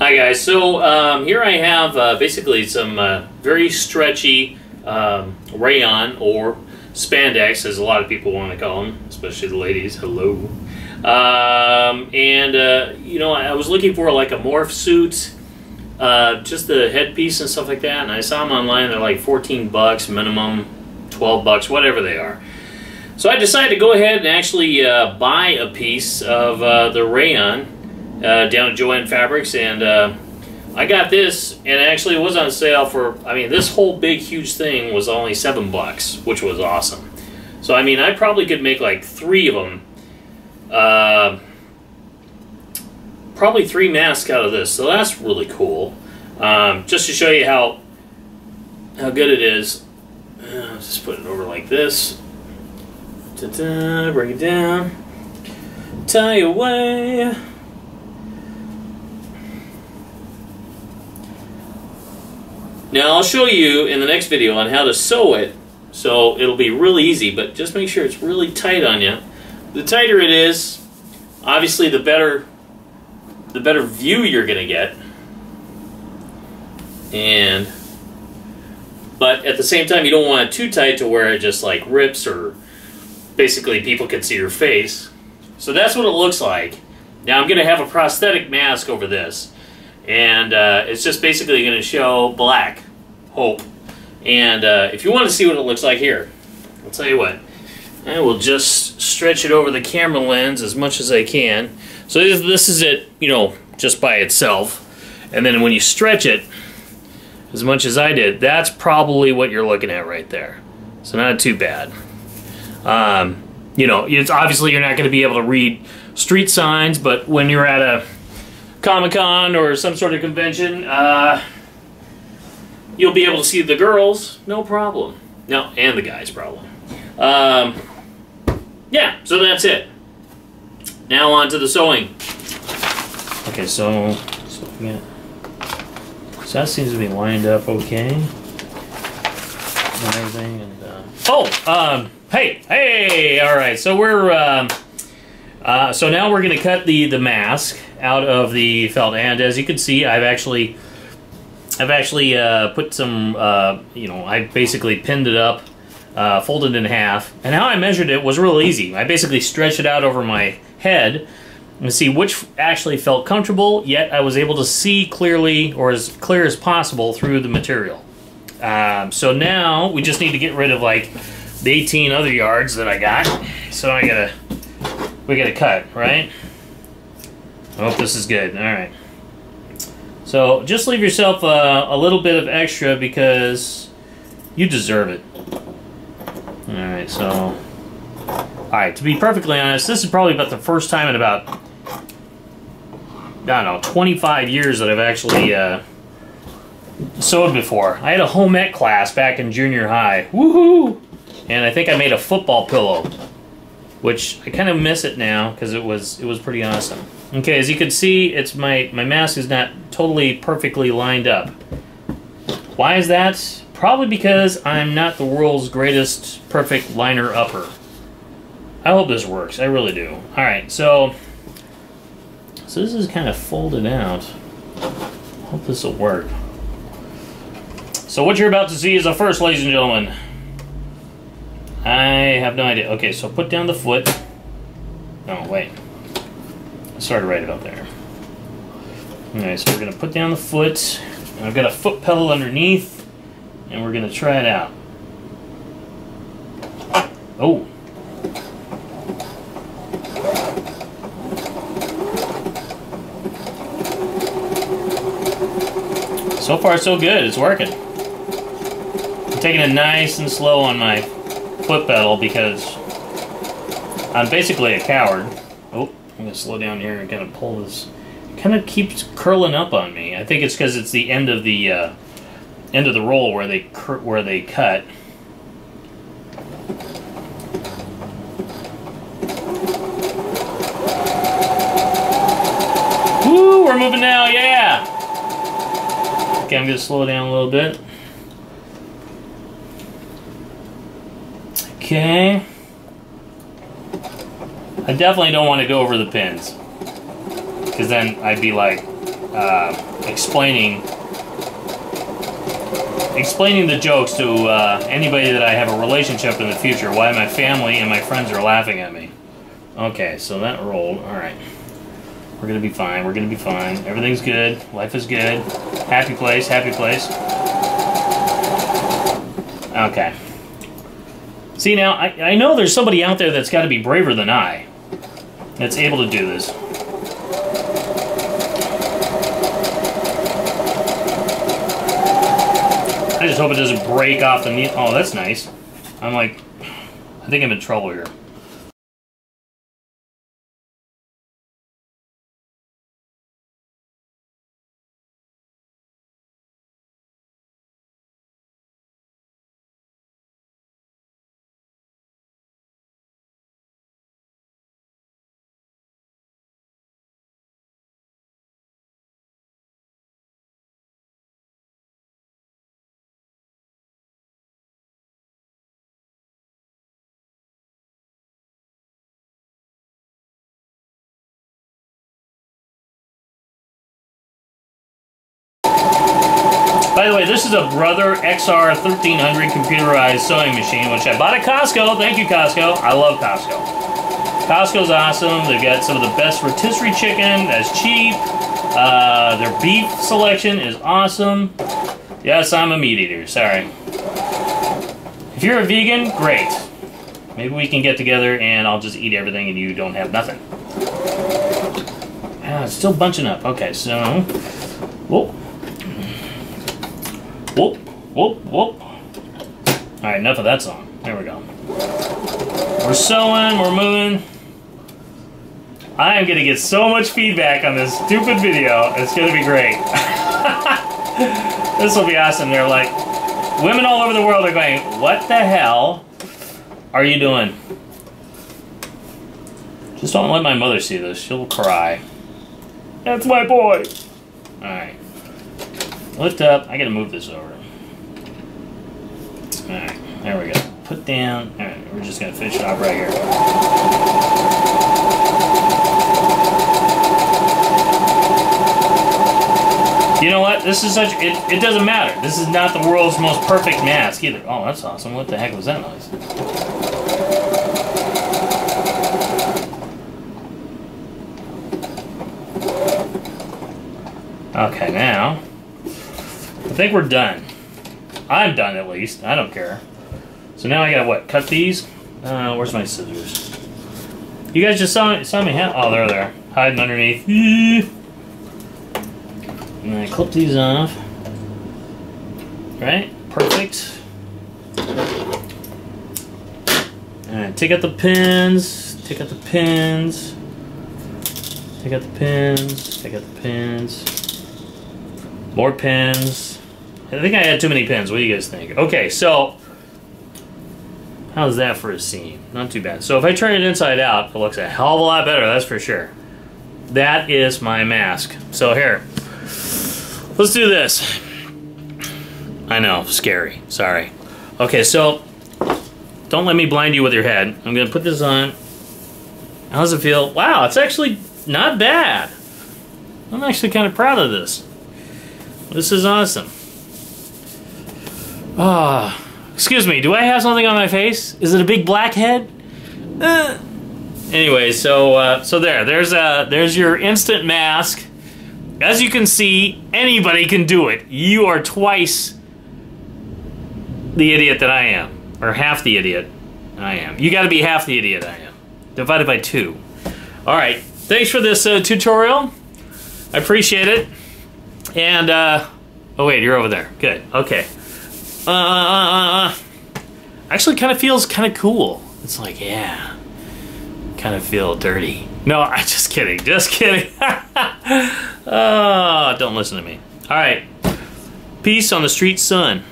Hi guys, so um, here I have uh, basically some uh, very stretchy um, rayon or spandex, as a lot of people want to call them, especially the ladies. Hello. Um, and uh, you know, I was looking for like a morph suit, uh, just the headpiece and stuff like that. And I saw them online. They're like 14 bucks minimum, 12 bucks, whatever they are. So I decided to go ahead and actually uh, buy a piece of uh, the rayon uh, down at Jo-Ann Fabrics, and uh, I got this, and actually it was on sale for. I mean, this whole big, huge thing was only seven bucks, which was awesome. So I mean, I probably could make like three of them. Uh, probably three masks out of this, so that's really cool. Um, just to show you how how good it is. Uh, just put it over like this. Ta-da, bring it down. Tie away. Now I'll show you in the next video on how to sew it so it'll be really easy but just make sure it's really tight on you. The tighter it is obviously the better the better view you're gonna get and but at the same time you don't want it too tight to where it just like rips or basically people can see your face. So that's what it looks like. Now I'm gonna have a prosthetic mask over this and uh, it's just basically going to show black hope. And uh, if you want to see what it looks like here I'll tell you what. I will just stretch it over the camera lens as much as I can. So this, this is it you know just by itself. And then when you stretch it as much as I did that's probably what you're looking at right there. So not too bad. Um, you know it's obviously you're not going to be able to read street signs but when you're at a Comic Con or some sort of convention, uh, you'll be able to see the girls, no problem. No, and the guys, problem. Um, yeah, so that's it. Now on to the sewing. Okay, so, so, yeah. so that seems to be lined up okay. And everything, and, uh, oh, um, hey, hey, all right, so we're, um, uh, so now we're going to cut the, the mask out of the felt. And as you can see, I've actually I've actually uh, put some, uh, you know, I basically pinned it up, uh, folded in half. And how I measured it was real easy. I basically stretched it out over my head and see which actually felt comfortable, yet I was able to see clearly, or as clear as possible, through the material. Um, so now we just need to get rid of like the 18 other yards that I got. So I gotta, we gotta cut, right? I hope this is good. All right. So just leave yourself a, a little bit of extra because you deserve it. All right, so... All right, to be perfectly honest, this is probably about the first time in about, I don't know, 25 years that I've actually uh, sewed before. I had a home ec class back in junior high. Woohoo! And I think I made a football pillow, which I kind of miss it now because it was it was pretty awesome. Okay, as you can see, it's my, my mask is not totally perfectly lined up. Why is that? Probably because I'm not the world's greatest perfect liner upper. I hope this works. I really do. Alright, so... So this is kind of folded out. hope this will work. So what you're about to see is a first, ladies and gentlemen. I have no idea. Okay, so put down the foot. Oh, wait started right about there. Alright, so we're going to put down the foot. I've got a foot pedal underneath, and we're going to try it out. Oh. So far, so good. It's working. I'm taking it nice and slow on my foot pedal because I'm basically a coward. Slow down here and kind of pull this. It kind of keeps curling up on me. I think it's because it's the end of the uh, end of the roll where they where they cut. Woo, we're moving now, yeah! Okay, I'm to slow down a little bit. Okay. I definitely don't want to go over the pins. Because then I'd be like, uh, explaining explaining the jokes to uh, anybody that I have a relationship in the future. Why my family and my friends are laughing at me. Okay, so that rolled. All right. We're gonna be fine. We're gonna be fine. Everything's good. Life is good. Happy place. Happy place. Okay. See now, I, I know there's somebody out there that's got to be braver than I. That's able to do this. I just hope it doesn't break off the meat. Oh, that's nice. I'm like, I think I'm in trouble here. By the way, this is a Brother XR 1300 computerized sewing machine, which I bought at Costco. Thank you, Costco. I love Costco. Costco's awesome. They've got some of the best rotisserie chicken that's cheap. Uh, their beef selection is awesome. Yes, I'm a meat eater. Sorry. If you're a vegan, great. Maybe we can get together and I'll just eat everything and you don't have nothing. Ah, it's still bunching up. Okay, so... Whoa. Whoop, whoop, whoop. Alright, enough of that song. There we go. We're sewing, we're moving. I am going to get so much feedback on this stupid video. It's going to be great. this will be awesome. They're like, women all over the world are going, what the hell are you doing? Just don't let my mother see this. She'll cry. That's my boy. Alright. Lift up. I gotta move this over. Alright, there we go. Put down. Alright, we're just gonna finish it off right here. You know what? This is such. It, it doesn't matter. This is not the world's most perfect mask either. Oh, that's awesome. What the heck was that noise? Okay, now think we're done. I'm done at least. I don't care. So now I gotta what? Cut these? Uh, where's my scissors? You guys just saw saw me have. Oh, there they're there, hiding underneath. And I clip these off. Right? Perfect. Alright, take out the pins. Take out the pins. Take out the pins. Take out the pins. More pins. I think I had too many pins. What do you guys think? Okay, so how's that for a seam? Not too bad. So if I turn it inside out, it looks a hell of a lot better, that's for sure. That is my mask. So here, let's do this. I know, scary, sorry. Okay, so don't let me blind you with your head. I'm gonna put this on. How does it feel? Wow, it's actually not bad. I'm actually kind of proud of this. This is awesome. Ah, excuse me. Do I have something on my face? Is it a big black head? Uh. Anyway, so uh, so there, there's uh, there's your instant mask. As you can see, anybody can do it. You are twice the idiot that I am, or half the idiot I am. You got to be half the idiot I am, divided by two. All right, thanks for this uh, tutorial. I appreciate it. And uh, oh wait, you're over there. Good. Okay. Uh, uh, uh, uh, actually kind of feels kind of cool. It's like, yeah, kind of feel dirty. No, I'm just kidding. Just kidding. oh, don't listen to me. All right. Peace on the street, son.